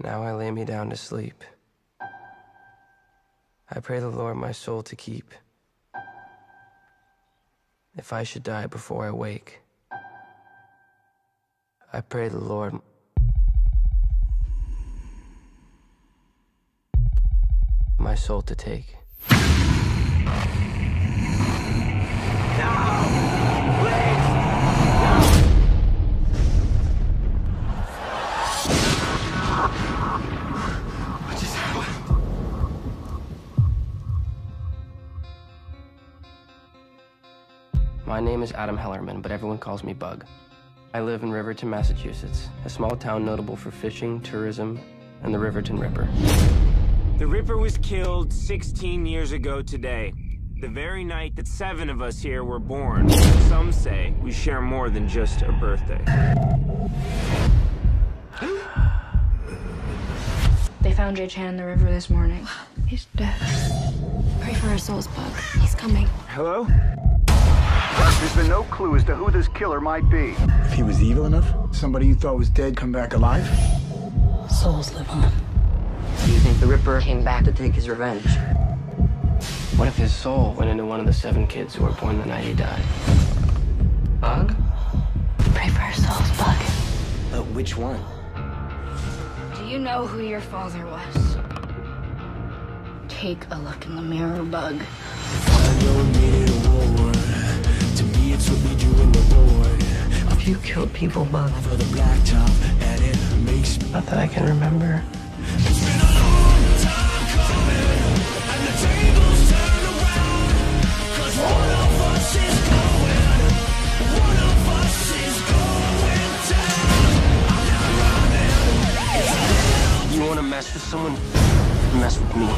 Now I lay me down to sleep. I pray the Lord my soul to keep. If I should die before I wake, I pray the Lord. My soul to take. My name is Adam Hellerman, but everyone calls me Bug. I live in Riverton, Massachusetts, a small town notable for fishing, tourism, and the Riverton Ripper. The Ripper was killed 16 years ago today. The very night that seven of us here were born. Some say we share more than just a birthday. They found Jay Chan in the river this morning. He's dead. Pray for our souls, Bug. He's coming. Hello? There's been no clue as to who this killer might be. If he was evil enough, somebody you thought was dead come back alive? Souls live on. Do you think the Ripper came back to take his revenge? What if his soul went into one of the seven kids who were born the night he died? Bug? Pray for our souls, Bug. But which one? Do you know who your father was? Take a look in the mirror, Bug. You killed people, Bug? Not that I can remember. You wanna mess with someone? Mess with me.